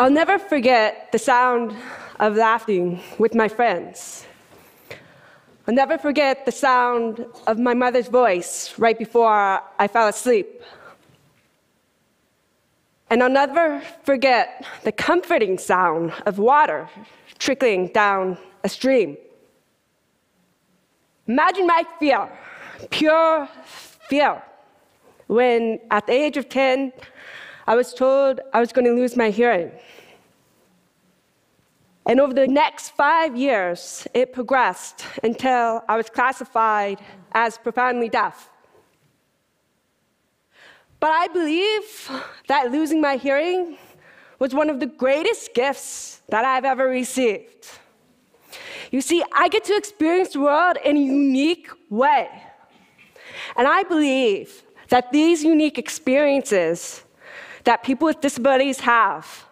I'll never forget the sound of laughing with my friends. I'll never forget the sound of my mother's voice right before I fell asleep. And I'll never forget the comforting sound of water trickling down a stream. Imagine my fear, pure fear, when at the age of 10, I was told I was going to lose my hearing. And over the next five years, it progressed until I was classified as profoundly deaf. But I believe that losing my hearing was one of the greatest gifts that I've ever received. You see, I get to experience the world in a unique way. And I believe that these unique experiences that people with disabilities have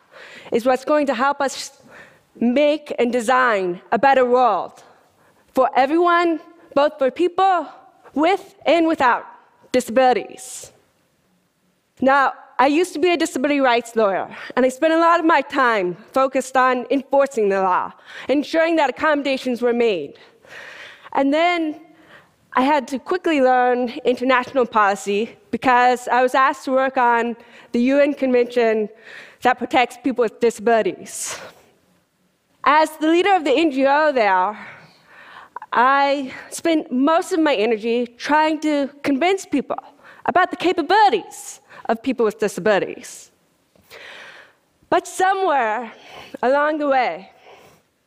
is what's going to help us make and design a better world for everyone, both for people with and without disabilities. Now, I used to be a disability rights lawyer, and I spent a lot of my time focused on enforcing the law, ensuring that accommodations were made. And then I had to quickly learn international policy because I was asked to work on the UN Convention that protects people with disabilities. As the leader of the NGO there, I spent most of my energy trying to convince people about the capabilities of people with disabilities. But somewhere along the way,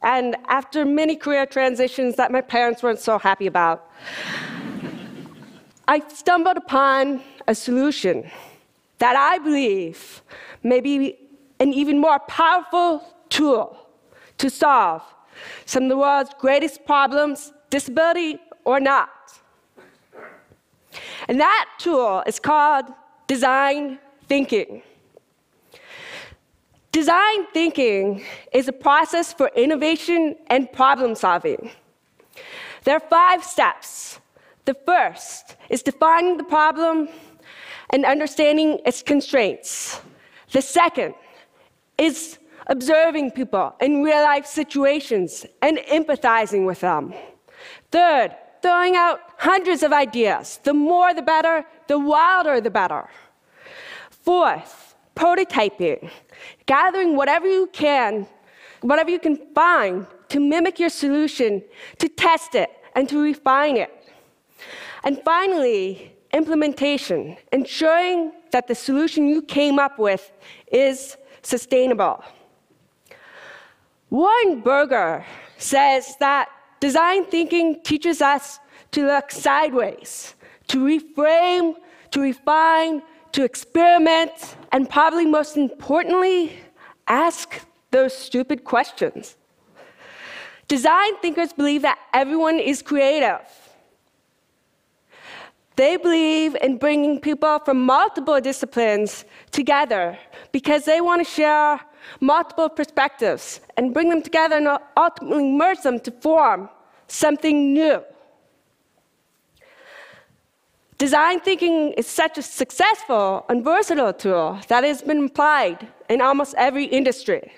and after many career transitions that my parents weren't so happy about, I stumbled upon a solution that I believe may be an even more powerful tool to solve some of the world's greatest problems, disability or not. And that tool is called design thinking. Design thinking is a process for innovation and problem solving. There are five steps. The first is defining the problem and understanding its constraints. The second is observing people in real life situations and empathizing with them. Third, throwing out hundreds of ideas. The more the better, the wilder the better. Fourth, prototyping, gathering whatever you can, whatever you can find to mimic your solution, to test it, and to refine it. And finally, implementation, ensuring that the solution you came up with is sustainable. Warren Berger says that design thinking teaches us to look sideways, to reframe, to refine, to experiment, and probably most importantly, ask those stupid questions. Design thinkers believe that everyone is creative. They believe in bringing people from multiple disciplines together because they want to share multiple perspectives and bring them together and ultimately merge them to form something new. Design thinking is such a successful and versatile tool that has been applied in almost every industry.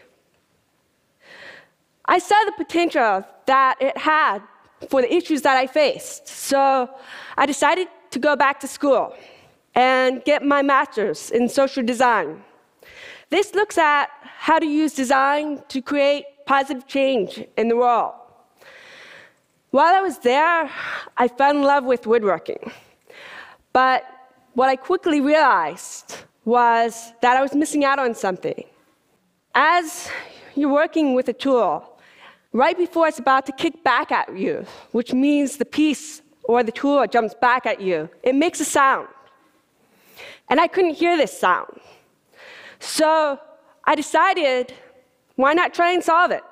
I saw the potential that it had for the issues that I faced, so I decided to go back to school and get my master's in social design. This looks at how to use design to create positive change in the world. While I was there, I fell in love with woodworking. But what I quickly realized was that I was missing out on something. As you're working with a tool, right before it's about to kick back at you, which means the piece or the tool jumps back at you, it makes a sound. And I couldn't hear this sound. So I decided, why not try and solve it?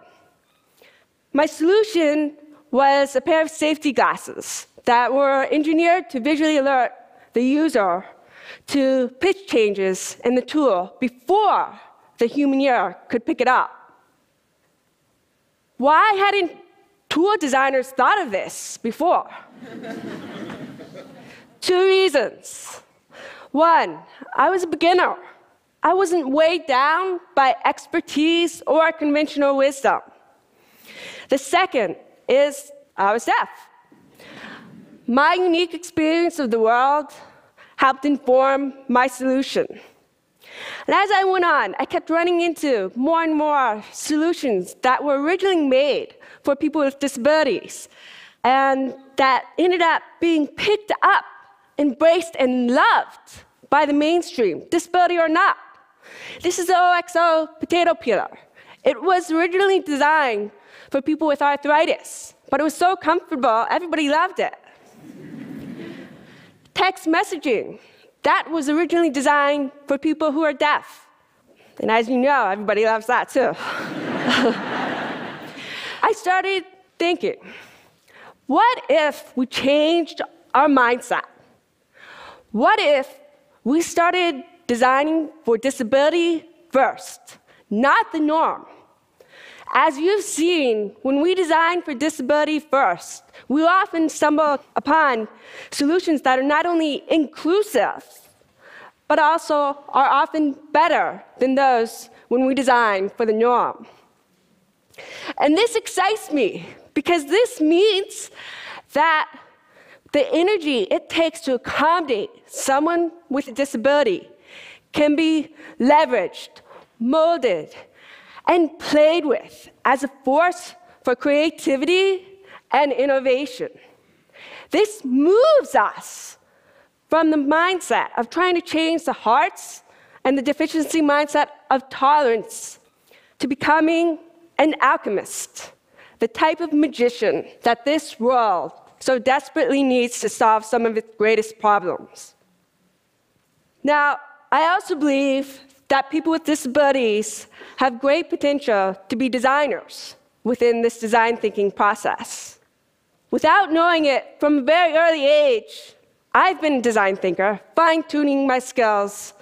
My solution was a pair of safety glasses that were engineered to visually alert the user to pitch changes in the tool before the human ear could pick it up. Why hadn't tool designers thought of this before? Two reasons. One, I was a beginner. I wasn't weighed down by expertise or conventional wisdom. The second is I was deaf. My unique experience of the world helped inform my solution. And as I went on, I kept running into more and more solutions that were originally made for people with disabilities and that ended up being picked up, embraced, and loved by the mainstream, disability or not. This is the OXO potato peeler. It was originally designed for people with arthritis, but it was so comfortable, everybody loved it. Text messaging, that was originally designed for people who are deaf. And as you know, everybody loves that too. I started thinking, what if we changed our mindset? What if we started designing for disability first, not the norm? As you've seen, when we design for disability first, we often stumble upon solutions that are not only inclusive, but also are often better than those when we design for the norm. And this excites me because this means that the energy it takes to accommodate someone with a disability can be leveraged, molded, and played with as a force for creativity and innovation. This moves us from the mindset of trying to change the hearts and the deficiency mindset of tolerance to becoming an alchemist, the type of magician that this world so desperately needs to solve some of its greatest problems. Now, I also believe that people with disabilities have great potential to be designers within this design thinking process. Without knowing it from a very early age, I've been a design thinker, fine tuning my skills.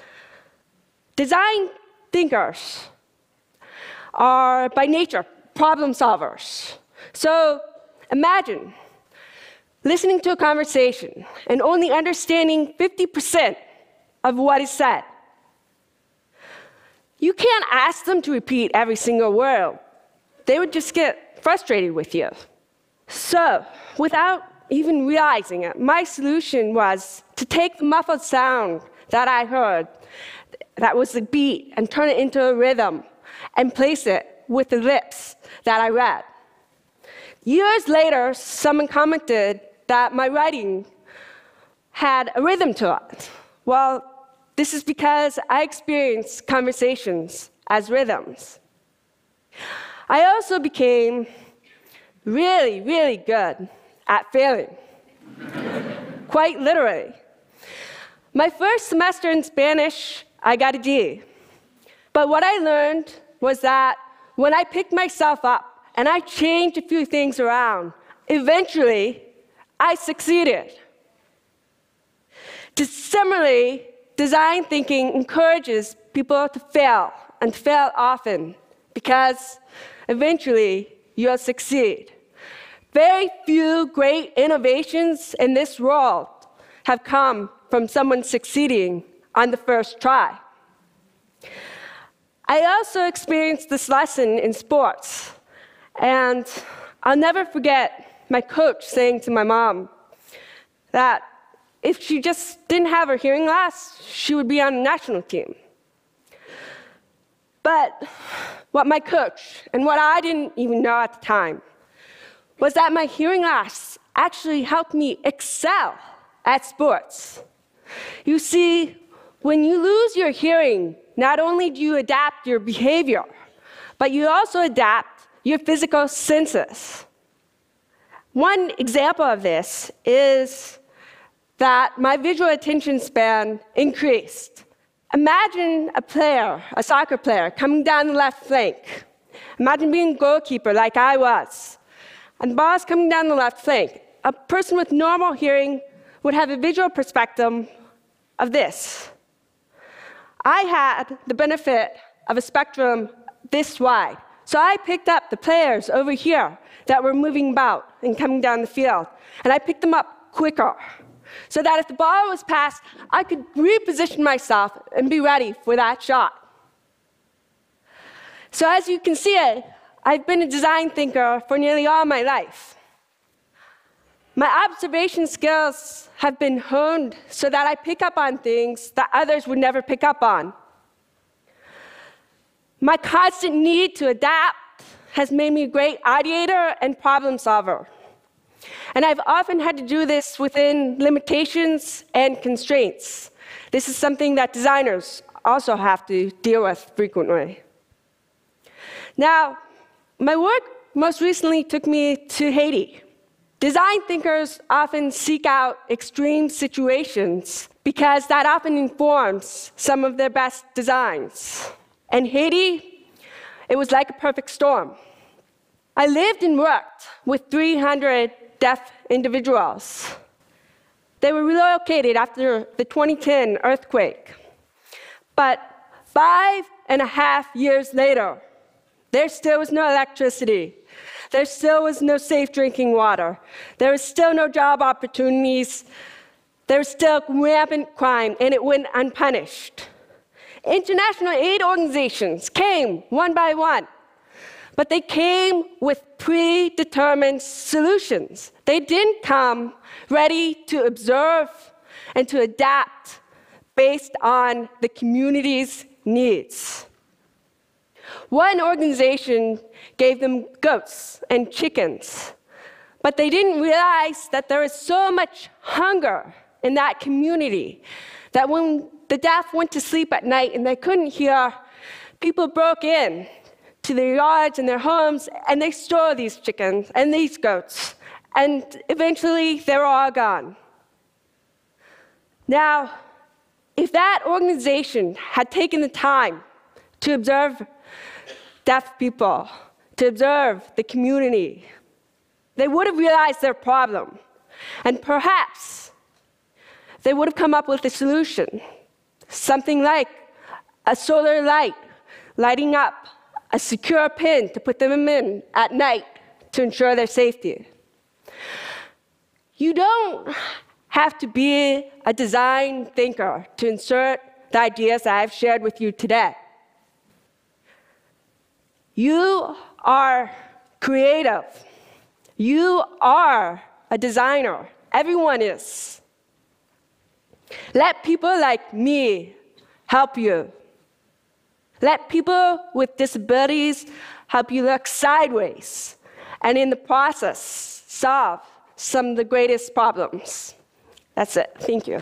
Design thinkers are by nature problem solvers. So imagine listening to a conversation and only understanding 50% of what is said. You can't ask them to repeat every single word. They would just get frustrated with you. So, without even realizing it, my solution was to take the muffled sound that I heard, that was the beat, and turn it into a rhythm and place it with the lips that I read. Years later, someone commented that my writing had a rhythm to it. Well, this is because I experience conversations as rhythms. I also became really, really good at failing, quite literally. My first semester in Spanish, I got a D. But what I learned was that when I picked myself up and I changed a few things around, eventually I succeeded. To Similarly, Design thinking encourages people to fail and fail often because eventually you'll succeed. Very few great innovations in this world have come from someone succeeding on the first try. I also experienced this lesson in sports, and I'll never forget my coach saying to my mom that if she just didn't have her hearing loss, she would be on the national team. But what my coach, and what I didn't even know at the time, was that my hearing loss actually helped me excel at sports. You see, when you lose your hearing, not only do you adapt your behavior, but you also adapt your physical senses. One example of this is that my visual attention span increased. Imagine a player, a soccer player, coming down the left flank. Imagine being a goalkeeper like I was. And the ball is coming down the left flank. A person with normal hearing would have a visual perspective of this. I had the benefit of a spectrum this wide. So I picked up the players over here that were moving about and coming down the field. And I picked them up quicker. So that if the ball was passed, I could reposition myself and be ready for that shot. So, as you can see, I've been a design thinker for nearly all my life. My observation skills have been honed so that I pick up on things that others would never pick up on. My constant need to adapt has made me a great ideator and problem solver. And I've often had to do this within limitations and constraints. This is something that designers also have to deal with frequently. Now, my work most recently took me to Haiti. Design thinkers often seek out extreme situations because that often informs some of their best designs. And Haiti, it was like a perfect storm. I lived and worked with 300 deaf individuals. They were relocated after the 2010 earthquake. But five and a half years later, there still was no electricity. There still was no safe drinking water. There was still no job opportunities. There was still rampant crime, and it went unpunished. International aid organizations came one by one, but they came with predetermined solutions. They didn't come ready to observe and to adapt based on the community's needs. One organization gave them goats and chickens, but they didn't realize that there was so much hunger in that community that when the deaf went to sleep at night and they couldn't hear, people broke in to their yards and their homes and they store these chickens and these goats. And eventually they're all gone. Now, if that organization had taken the time to observe deaf people, to observe the community, they would have realized their problem. And perhaps they would have come up with a solution. Something like a solar light lighting up a secure pin to put them in at night to ensure their safety. You don't have to be a design thinker to insert the ideas that I've shared with you today. You are creative. You are a designer. Everyone is. Let people like me help you. Let people with disabilities help you look sideways and in the process solve some of the greatest problems. That's it. Thank you.